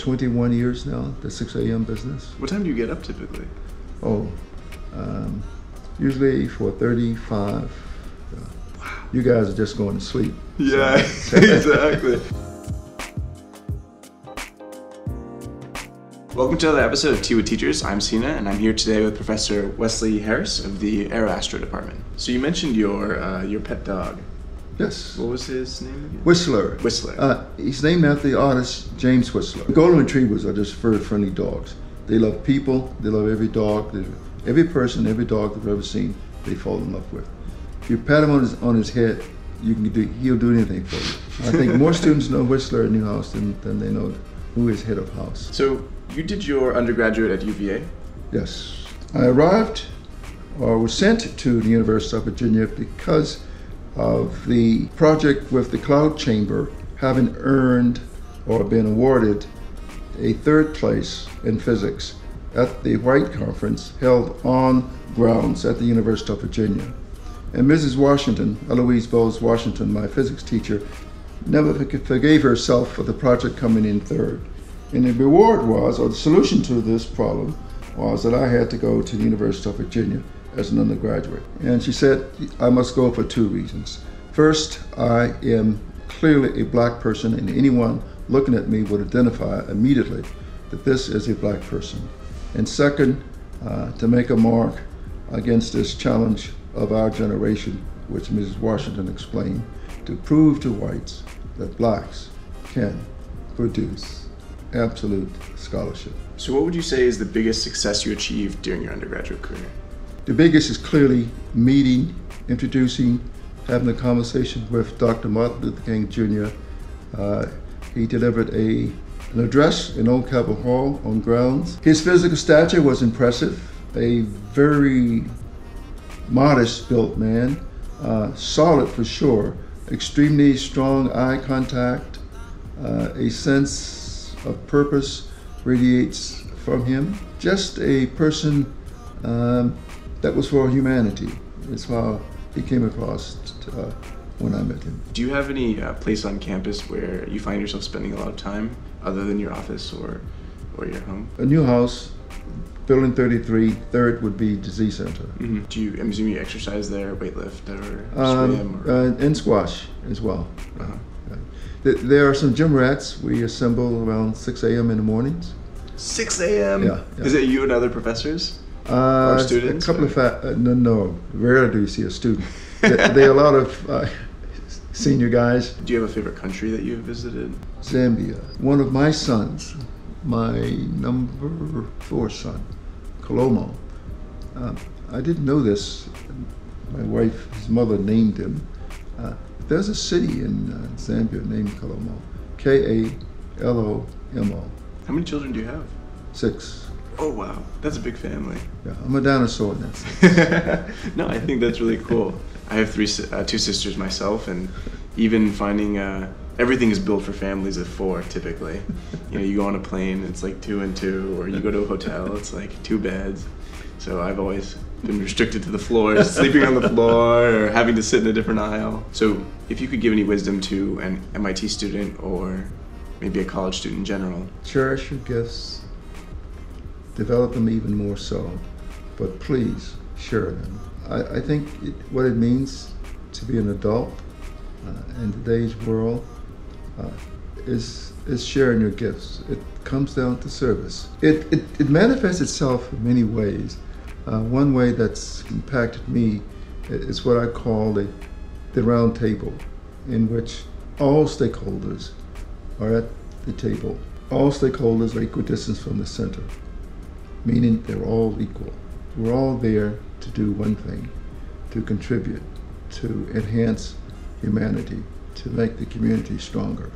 21 years now, the 6 a.m. business. What time do you get up typically? Oh, um, usually for 35. Uh, you guys are just going to sleep. Yeah, exactly. Welcome to another episode of Tea with Teachers. I'm Sina, and I'm here today with Professor Wesley Harris of the Aeroastro Department. So you mentioned your uh, your pet dog. Yes. What was his name again? Whistler. Whistler. Uh, he's named after the artist James Whistler. Golden Retrievers are just very friendly dogs. They love people. They love every dog. Every person, every dog they've ever seen, they fall in love with. If you pat him on his on his head, you can do. He'll do anything for you. I think more students know Whistler at Newhouse than, than they know who is head of house. So you did your undergraduate at UVA. Yes. I arrived or was sent to the University of Virginia because of the project with the Cloud Chamber having earned or been awarded a third place in physics at the White Conference held on grounds at the University of Virginia. And Mrs. Washington, Eloise Bowles Washington, my physics teacher, never forgave herself for the project coming in third. And the reward was, or the solution to this problem, was that I had to go to the University of Virginia as an undergraduate. And she said, I must go for two reasons. First, I am clearly a black person, and anyone looking at me would identify immediately that this is a black person. And second, uh, to make a mark against this challenge of our generation, which Mrs. Washington explained, to prove to whites that blacks can produce absolute scholarship. So what would you say is the biggest success you achieved during your undergraduate career? The biggest is clearly meeting, introducing, having a conversation with Dr. Martin Luther King Jr. Uh, he delivered a, an address in Old Cabell Hall on grounds. His physical stature was impressive, a very modest built man, uh, solid for sure, extremely strong eye contact, uh, a sense of purpose radiates from him. Just a person um, that was for humanity. Is how he came across uh, when I met him. Do you have any uh, place on campus where you find yourself spending a lot of time other than your office or, or your home? A new house, building 33, third would be disease center. Mm-hmm. Do you, I'm assuming you exercise there, weightlift, or Um, swim? Or, uh, and squash as well. uh-huh. There are some gym rats. We assemble around 6 a.m. in the mornings. 6 a.m. Yeah, yeah. Is it you and other professors? Uh, students, A couple of or- fa- uh, no, no. Rarely do you see a student. there, there are a lot of uh, senior guys. Do you have a favorite country that you've visited? Zambia. One of my sons, my number four son, Kalomo. Uh, I didn't know this. My wife, his mother, named him. Uh, there's a city in uh, Zambia named Kalomo. K A L O M O. How many children do you have? Six. Oh wow, that's a big family. Yeah, I'm a dinosaur sense. no, I think that's really cool. I have three, uh, two sisters myself, and even finding uh, everything is built for families of four. Typically, you know, you go on a plane, it's like two and two, or you go to a hotel, it's like two beds. So I've always been restricted to the floor, sleeping on the floor, or having to sit in a different aisle. So, if you could give any wisdom to an MIT student or maybe a college student in general, Cherish your gifts. Develop them even more so. But please share them. I, I think it, what it means to be an adult uh, in today's world uh, is is sharing your gifts. It comes down to service. It it, it manifests itself in many ways. Uh, one way that's impacted me is what I call the the round table, in which all stakeholders are at the table. All stakeholders are equidistant from the center, meaning they're all equal. We're all there to do one thing, to contribute, to enhance humanity, to make the community stronger.